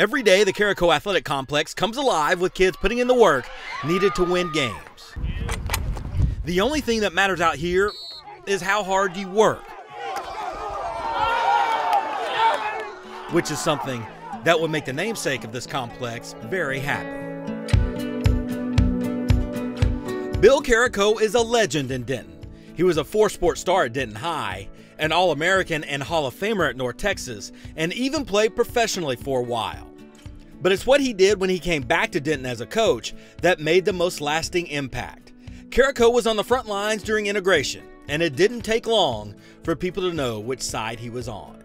Every day, the Carrico Athletic Complex comes alive with kids putting in the work needed to win games. The only thing that matters out here is how hard you work, which is something that would make the namesake of this complex very happy. Bill Carrico is a legend in Denton. He was a four sport star at Denton High, an All American and Hall of Famer at North Texas, and even played professionally for a while. But it's what he did when he came back to Denton as a coach that made the most lasting impact. Carrico was on the front lines during integration, and it didn't take long for people to know which side he was on.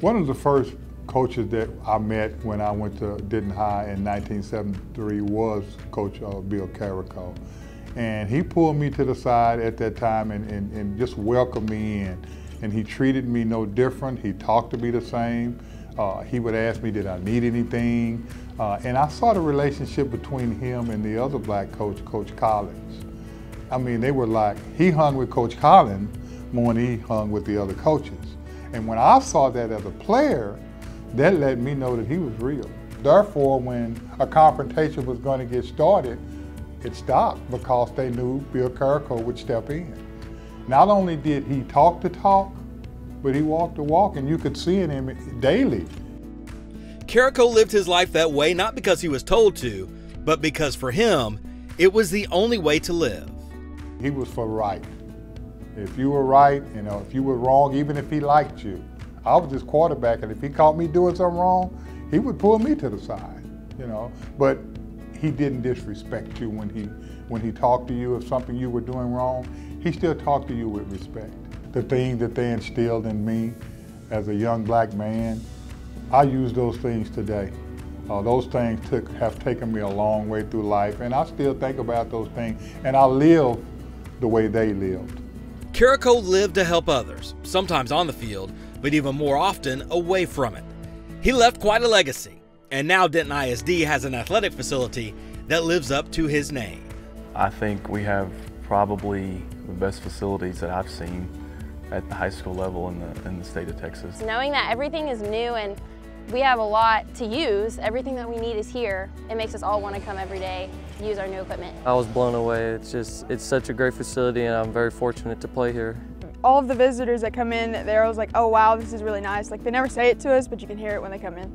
One of the first coaches that I met when I went to Denton High in 1973 was Coach uh, Bill Carrico. And he pulled me to the side at that time and, and, and, just welcomed me in. And he treated me no different. He talked to me the same. Uh, he would ask me, did I need anything? Uh, and I saw the relationship between him and the other black coach, Coach Collins. I mean, they were like, he hung with Coach Collins more than he hung with the other coaches. And when I saw that as a player, that let me know that he was real. Therefore, when a confrontation was going to get started, it stopped because they knew Bill Carrico would step in. Not only did he talk the talk, but he walked the walk, and you could see in him daily. Carrico lived his life that way not because he was told to, but because for him, it was the only way to live. He was for right. If you were right, you know, if you were wrong, even if he liked you, I was his quarterback, and if he caught me doing something wrong, he would pull me to the side, you know. But he didn't disrespect you when he when he talked to you if something you were doing wrong. He still talked to you with respect. The things that they instilled in me as a young black man, I use those things today. Uh, those things took, have taken me a long way through life, and I still think about those things, and I live the way they lived. Carrico lived to help others, sometimes on the field, but even more often away from it. He left quite a legacy, and now Denton ISD has an athletic facility that lives up to his name. I think we have probably the best facilities that I've seen at the high school level in the, in the state of Texas. Knowing that everything is new and we have a lot to use, everything that we need is here, it makes us all want to come every day to use our new equipment. I was blown away. It's just, it's such a great facility and I'm very fortunate to play here all of the visitors that come in, they're always like, oh wow, this is really nice. Like they never say it to us, but you can hear it when they come in.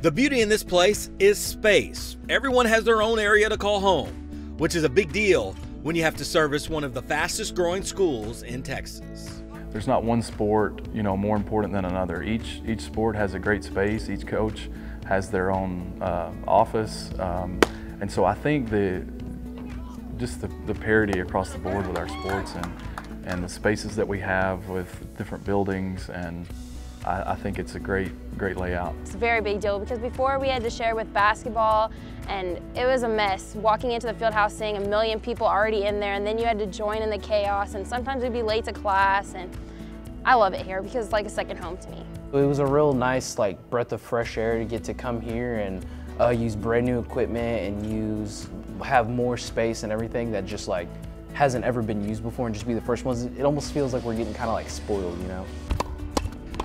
The beauty in this place is space. Everyone has their own area to call home, which is a big deal when you have to service one of the fastest growing schools in Texas. There's not one sport, you know, more important than another. Each each sport has a great space. Each coach has their own uh, office, um, and so I think the just the, the parity across the board with our sports and and the spaces that we have with different buildings and I, I, think it's a great, great layout. It's a very big deal because before we had to share with basketball and it was a mess. Walking into the field house seeing a million people already in there and then you had to join in the chaos and sometimes we'd be late to class and I love it here because it's like a second home to me. It was a real nice like breath of fresh air to get to come here and uh, use brand new equipment and use have more space and everything that just like hasn't ever been used before and just be the first ones, it almost feels like we're getting kind of like spoiled, you know?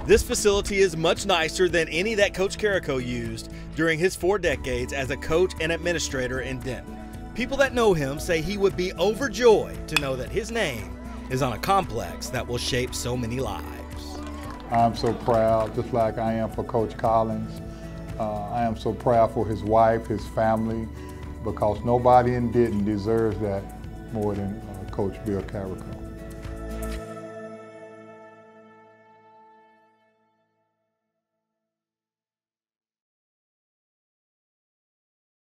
This facility is much nicer than any that Coach Carrico used during his four decades as a coach and administrator in Denton. People that know him say he would be overjoyed to know that his name is on a complex that will shape so many lives. I'm so proud, just like I am for Coach Collins. Uh, I am so proud for his wife, his family, because nobody in Denton deserves that more than uh, Coach Bill Carrico.